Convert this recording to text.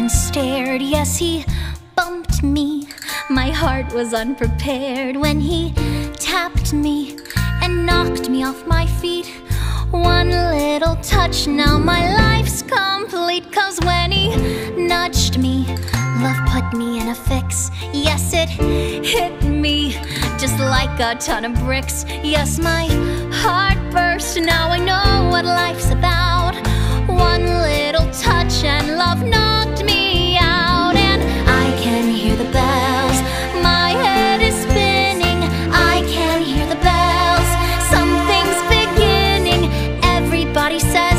and stared. Yes, he bumped me. My heart was unprepared when he tapped me and knocked me off my feet. One little touch, now my life's complete. Cause when he nudged me, love put me in a fix. Yes, it hit me just like a ton of bricks. Yes, my heart burst. Now I know what life's everybody says